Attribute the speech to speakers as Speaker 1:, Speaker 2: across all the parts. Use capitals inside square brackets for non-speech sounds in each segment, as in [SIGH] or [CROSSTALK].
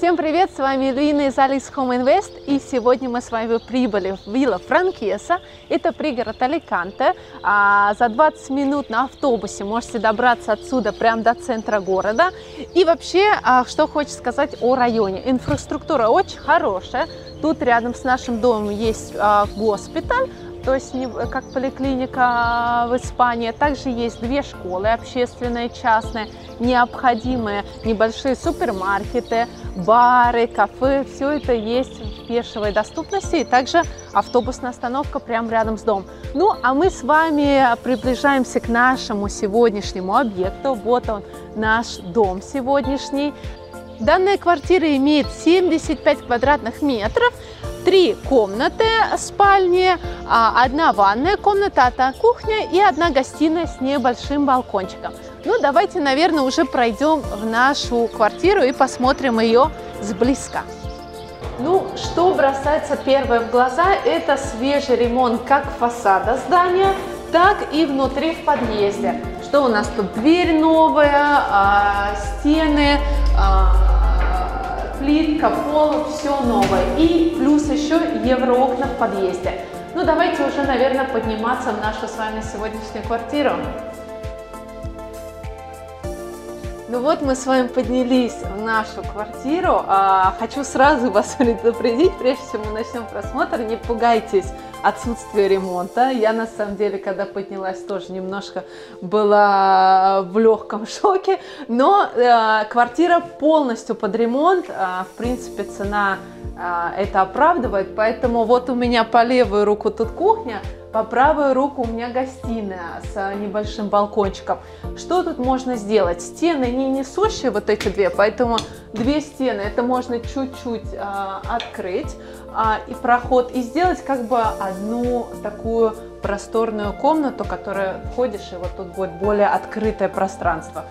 Speaker 1: Всем привет, с вами Люина из Alice Home Invest и сегодня мы с вами прибыли в Вилла Франкеса, это пригород Аликанте. А, за 20 минут на автобусе можете добраться отсюда прямо до центра города. И вообще, а, что хочется сказать о районе. Инфраструктура очень хорошая, тут рядом с нашим домом есть а, госпиталь, то есть как поликлиника в Испании. Также есть две школы, общественная и частная, необходимые небольшие супермаркеты, бары, кафе, все это есть в пешевой доступности. И также автобусная остановка прямо рядом с домом. Ну, а мы с вами приближаемся к нашему сегодняшнему объекту. Вот он, наш дом сегодняшний. Данная квартира имеет 75 квадратных метров три комнаты спальни, а, одна ванная комната, одна кухня и одна гостиная с небольшим балкончиком. Ну, давайте, наверное, уже пройдем в нашу квартиру и посмотрим ее сблизка. Ну, что бросается первое в глаза, это свежий ремонт как фасада здания, так и внутри в подъезде. Что у нас тут? Дверь новая, а, стены, плитка, пол, все новое. И плюс еще евроокна в подъезде. Ну, давайте уже, наверное, подниматься в нашу с вами сегодняшнюю квартиру. Ну вот мы с вами поднялись в нашу квартиру. А, хочу сразу [LAUGHS] вас предупредить, прежде чем мы начнем просмотр, не пугайтесь отсутствия ремонта. Я на самом деле, когда поднялась, тоже немножко была в легком [LAUGHS] шоке. Но э, квартира полностью под ремонт. Э, в принципе, цена э, это оправдывает. Поэтому вот у меня по левую руку тут кухня, по правую руку у меня гостиная с небольшим балкончиком. Что тут можно сделать? Стены не несущие, вот эти две, поэтому две стены, это можно чуть-чуть э, открыть э, и проход, и сделать как бы одну такую просторную комнату, которая входишь, и вот тут будет более открытое пространство.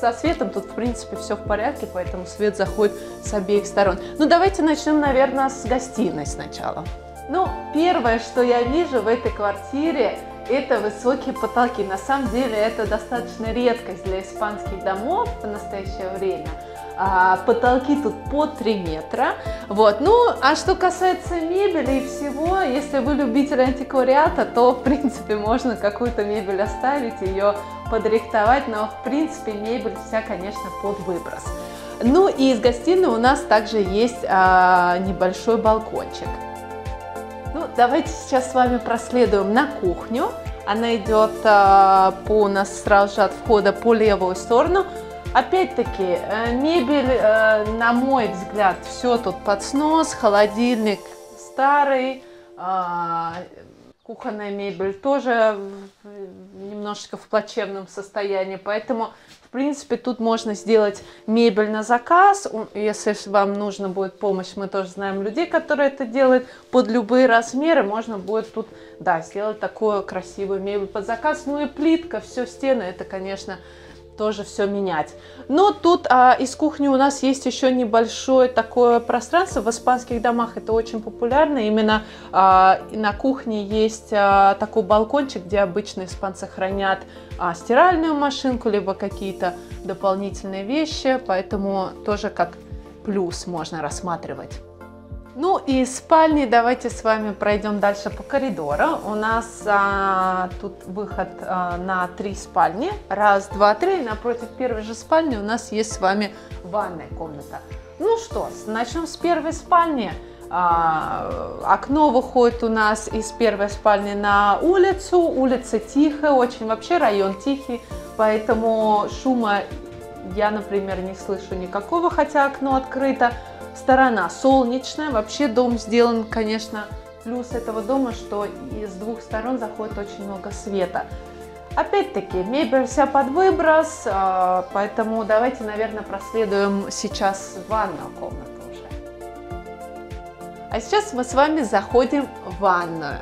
Speaker 1: Со светом тут, в принципе, все в порядке, поэтому свет заходит с обеих сторон. Ну, давайте начнем, наверное, с гостиной сначала. Ну, первое, что я вижу в этой квартире, это высокие потолки. На самом деле это достаточно редкость для испанских домов в настоящее время. А, потолки тут по 3 метра. Вот. Ну, а что касается мебели и всего, если вы любитель антиквариата, то, в принципе, можно какую-то мебель оставить, ее подрихтовать, но, в принципе, мебель вся, конечно, под выброс. Ну и из гостиной у нас также есть а, небольшой балкончик. Ну, давайте сейчас с вами проследуем на кухню. Она идет э, по у нас сразу же от входа по левую сторону. Опять-таки, э, мебель, э, на мой взгляд, все тут под снос, холодильник старый, э, кухонная мебель тоже немножечко в плачевном состоянии, поэтому принципе, тут можно сделать мебель на заказ. Если вам нужна будет помощь, мы тоже знаем людей, которые это делают под любые размеры. Можно будет тут, да, сделать такую красивую мебель под заказ. Ну и плитка, все стены, это, конечно, тоже все менять. Но тут а, из кухни у нас есть еще небольшое такое пространство. В испанских домах это очень популярно. Именно а, на кухне есть а, такой балкончик, где обычно испанцы хранят а, стиральную машинку, либо какие-то дополнительные вещи. Поэтому тоже как плюс можно рассматривать. Ну и спальни давайте с вами пройдем дальше по коридору. У нас а, тут выход а, на три спальни. Раз, два, три. Напротив первой же спальни у нас есть с вами ванная комната. Ну что, начнем с первой спальни. А, окно выходит у нас из первой спальни на улицу. Улица тихая, очень вообще район тихий, поэтому шума я, например, не слышу никакого, хотя окно открыто сторона солнечная. Вообще дом сделан, конечно, плюс этого дома, что из двух сторон заходит очень много света. Опять-таки, мебель вся под выброс, а, поэтому давайте, наверное, проследуем сейчас ванную комнату уже. А сейчас мы с вами заходим в ванную.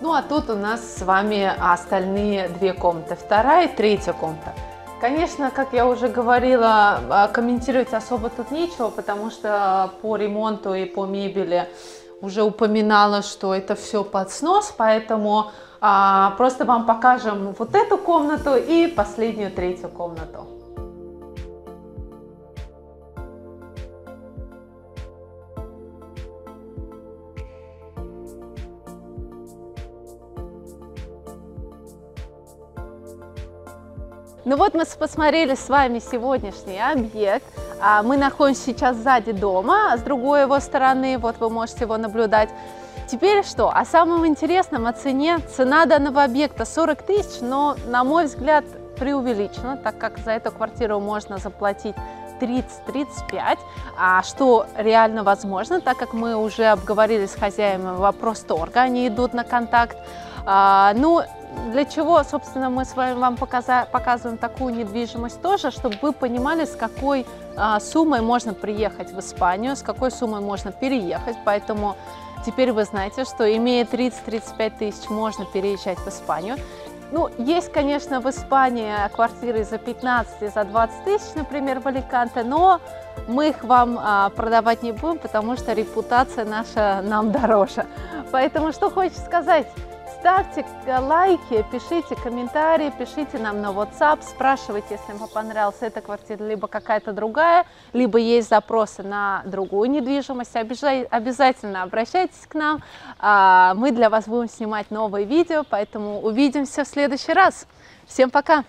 Speaker 1: Ну а тут у нас с вами остальные две комнаты, вторая и третья комната. Конечно, как я уже говорила, а, комментировать особо тут нечего, потому что по ремонту и по мебели уже упоминала, что это все под снос, поэтому а, просто вам покажем вот эту комнату и последнюю третью комнату. Ну вот мы посмотрели с вами сегодняшний объект. А, мы находимся сейчас сзади дома, с другой его стороны, вот вы можете его наблюдать. Теперь что? О самом интересном, о цене. Цена данного объекта 40 тысяч, но, на мой взгляд, преувеличена, так как за эту квартиру можно заплатить 30-35, а что реально возможно, так как мы уже обговорили с хозяевами вопрос торга, они идут на контакт. А, ну, для чего, собственно, мы с вами вам показываем такую недвижимость тоже, чтобы вы понимали, с какой а, суммой можно приехать в Испанию, с какой суммой можно переехать. Поэтому теперь вы знаете, что имея 30-35 тысяч, можно переезжать в Испанию. Ну, есть, конечно, в Испании квартиры за 15 и за 20 тысяч, например, в Аликанте, но мы их вам а, продавать не будем, потому что репутация наша нам дороже. Поэтому что хочешь сказать? Ставьте лайки, пишите комментарии, пишите нам на WhatsApp, спрашивайте, если вам понравилась эта квартира, либо какая-то другая, либо есть запросы на другую недвижимость. Обязательно обращайтесь к нам, а, мы для вас будем снимать новые видео, поэтому увидимся в следующий раз. Всем пока!